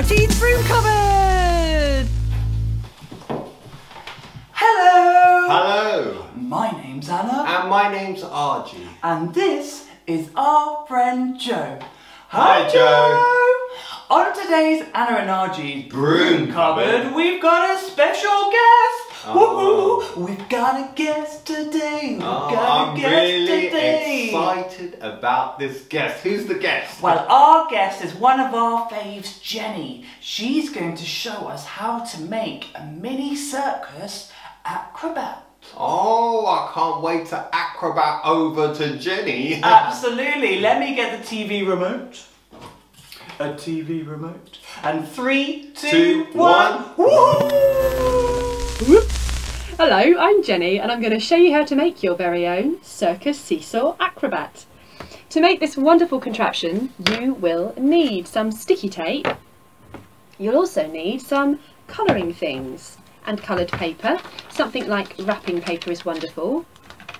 Arji's Broom Cupboard! Hello! Hello, My name's Anna, and my name's Arji. and this is our friend Joe. Hi, Joe. On today's Anna and Arji's Broom Cupboard. we've got a special guest. Oh. Woohoo! We've got a guest today. We've Oh, got a I'm guest really today. excited about this guest. Who's the guest? Well, our guest is one of our faves, Jenny. She's going to show us how to make a mini circus acrobat. Oh, I can't wait to acrobat over to Jenny. Absolutely. Let me get the TV remote. A TV remote. And three, two, Two, one. one. Woo! Hello, I'm Jenny and I'm going to show you how to make your very own Circus Seesaw Acrobat. To make this wonderful contraption you will need some sticky tape, you'll also need some colouring things and coloured paper, something like wrapping paper is wonderful,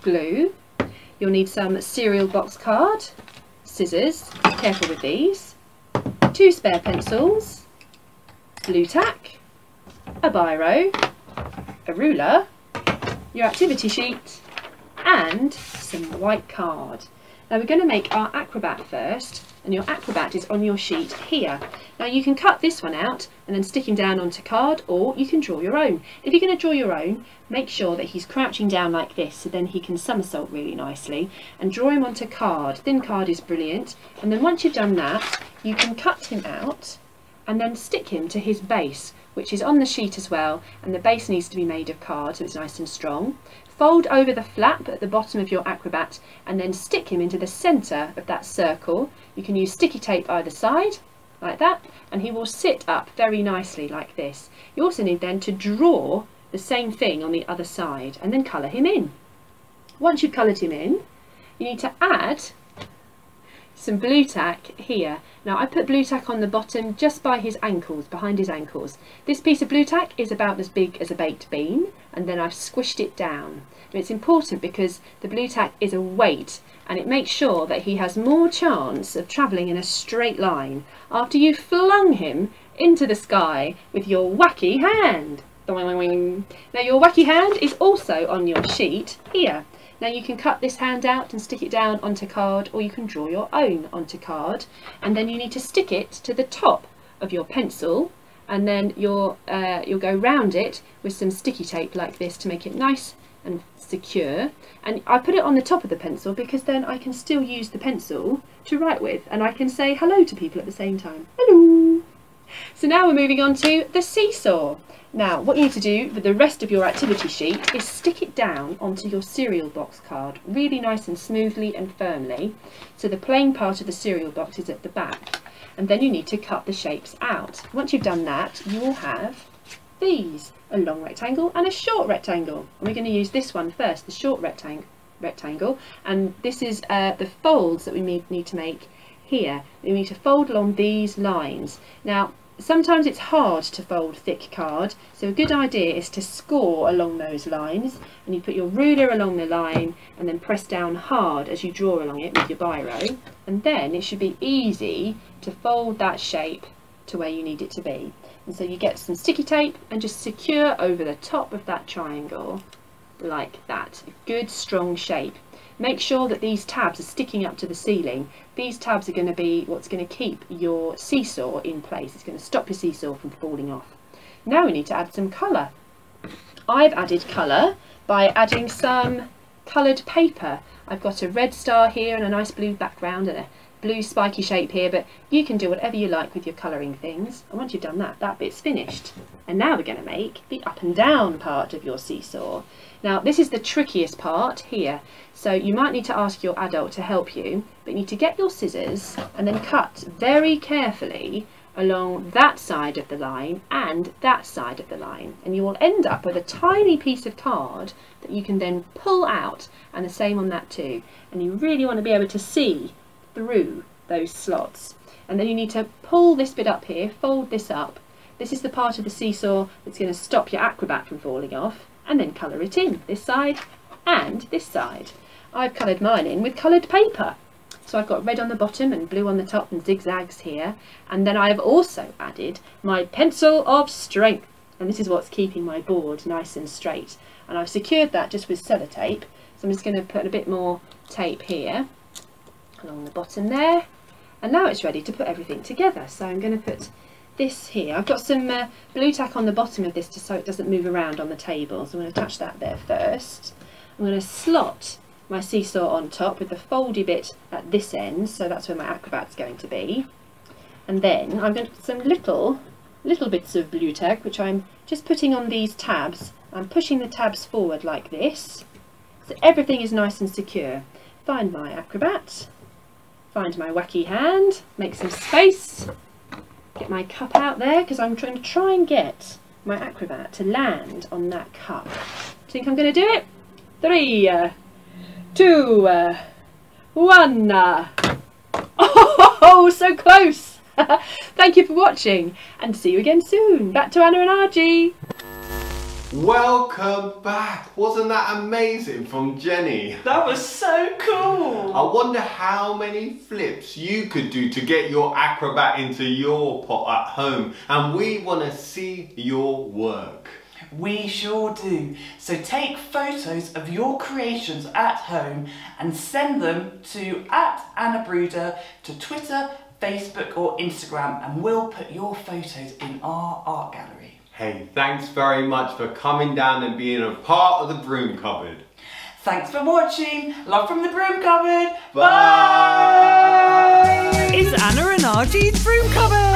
glue, you'll need some cereal box card, scissors, careful with these, two spare pencils, blue tack, a biro, a ruler, your activity sheet, and some white card. Now we're going to make our acrobat first, and your acrobat is on your sheet here. Now you can cut this one out and then stick him down onto card, or you can draw your own. If you're going to draw your own, make sure that he's crouching down like this, so then he can somersault really nicely, and draw him onto card. Thin card is brilliant, and then once you've done that, you can cut him out and then stick him to his base, which is on the sheet as well, and the base needs to be made of card so it's nice and strong. Fold over the flap at the bottom of your acrobat and then stick him into the centre of that circle. You can use sticky tape either side, like that, and he will sit up very nicely like this. You also need then to draw the same thing on the other side and then colour him in. Once you've coloured him in, you need to add some blue tack here. Now I put blue tack on the bottom just by his ankles, behind his ankles. This piece of blue tack is about as big as a baked bean and then I've squished it down. It's important because the blue tack is a weight and it makes sure that he has more chance of travelling in a straight line after you've flung him into the sky with your wacky hand. Now your wacky hand is also on your sheet here. Now you can cut this hand out and stick it down onto card or you can draw your own onto card and then you need to stick it to the top of your pencil and then you'll, uh, you'll go round it with some sticky tape like this to make it nice and secure and I put it on the top of the pencil because then I can still use the pencil to write with and I can say hello to people at the same time. Hello! So now we're moving on to the seesaw. Now, what you need to do with the rest of your activity sheet is stick it down onto your cereal box card really nice and smoothly and firmly. So the plain part of the cereal box is at the back. And then you need to cut the shapes out. Once you've done that, you will have these, a long rectangle and a short rectangle. And we're going to use this one first, the short rectangle. rectangle. And this is uh, the folds that we need to make here. We need to fold along these lines. Now, Sometimes it's hard to fold thick card, so a good idea is to score along those lines and you put your ruler along the line and then press down hard as you draw along it with your biro and then it should be easy to fold that shape to where you need it to be. And so you get some sticky tape and just secure over the top of that triangle like that. A good strong shape. Make sure that these tabs are sticking up to the ceiling. These tabs are going to be what's going to keep your seesaw in place. It's going to stop your seesaw from falling off. Now we need to add some colour. I've added colour by adding some coloured paper. I've got a red star here and a nice blue background and a blue spiky shape here, but you can do whatever you like with your colouring things. And once you've done that, that bit's finished. And now we're going to make the up and down part of your seesaw. Now this is the trickiest part here, so you might need to ask your adult to help you, but you need to get your scissors and then cut very carefully along that side of the line and that side of the line and you will end up with a tiny piece of card that you can then pull out and the same on that too and you really want to be able to see through those slots and then you need to pull this bit up here fold this up this is the part of the seesaw that's going to stop your acrobat from falling off and then colour it in this side and this side I've coloured mine in with coloured paper So I've got red on the bottom and blue on the top and zigzags here. And then I have also added my pencil of strength. And this is what's keeping my board nice and straight. And I've secured that just with sellotape. So I'm just going to put a bit more tape here along the bottom there. And now it's ready to put everything together. So I'm going to put this here. I've got some uh, blue tack on the bottom of this just so it doesn't move around on the table. So I'm going to attach that there first. I'm going to slot my seesaw on top with the foldy bit at this end, so that's where my acrobat's going to be. And then I'm going to put some little, little bits of blue tack, which I'm just putting on these tabs. I'm pushing the tabs forward like this, so everything is nice and secure. Find my acrobat, find my wacky hand, make some space, get my cup out there, because I'm trying to try and get my acrobat to land on that cup. Think I'm going to do it? Three, uh, two, uh, one. Uh. Oh, so close! Thank you for watching and see you again soon. Back to Anna and Arji. Welcome back. Wasn't that amazing from Jenny? That was so cool. I wonder how many flips you could do to get your acrobat into your pot at home. And we want to see your work. We sure do. So take photos of your creations at home and send them to at Anna Bruder to Twitter, Facebook or Instagram and we'll put your photos in our art gallery. Hey, thanks very much for coming down and being a part of the broom cupboard. Thanks for watching. Love from the broom cupboard. Bye. It's Anna and Arji's broom cupboard.